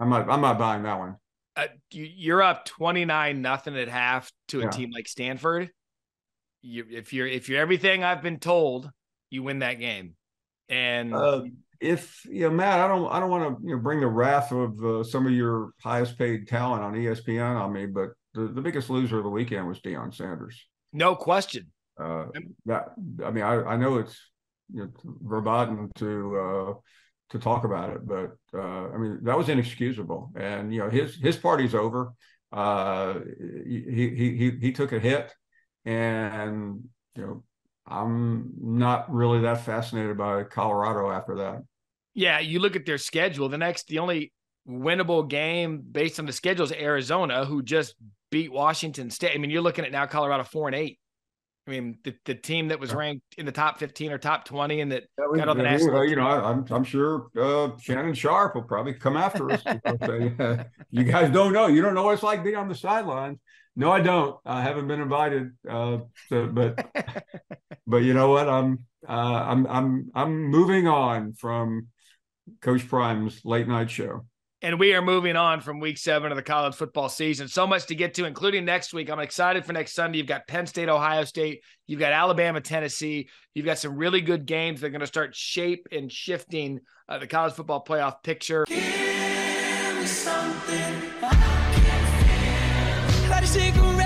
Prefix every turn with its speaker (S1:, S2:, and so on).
S1: I'm not. I'm not buying that one.
S2: Uh, you're up twenty nine nothing at half to a yeah. team like Stanford. You, if you're if you're everything I've been told, you win that game. And
S1: uh, if you know, Matt, I don't I don't want to you know, bring the wrath of uh, some of your highest paid talent on ESPN on me, but the, the biggest loser of the weekend was Deion Sanders.
S2: No question.
S1: Uh, that I mean, I, I know it's you know, verboten to uh, to talk about it, but uh, I mean that was inexcusable. And you know his his party's over. Uh, he he he he took a hit, and you know I'm not really that fascinated by Colorado after that.
S2: Yeah, you look at their schedule. The next, the only winnable game based on the schedule is Arizona, who just beat Washington State. I mean, you're looking at now Colorado four and eight. I mean, the, the team that was ranked in the top 15 or top 20 and that got on the national.
S1: You know, I'm, I'm sure uh, Shannon Sharpe will probably come after us. say, you guys don't know. You don't know what it's like being on the sidelines. No, I don't. I haven't been invited. Uh, so, but but you know what? I'm uh, I'm I'm I'm moving on from Coach Prime's late night show.
S2: And we are moving on from week seven of the college football season. So much to get to, including next week. I'm excited for next Sunday. You've got Penn State, Ohio State. You've got Alabama, Tennessee. You've got some really good games that are going to start shape and shifting uh, the college football playoff picture. Light a cigarette.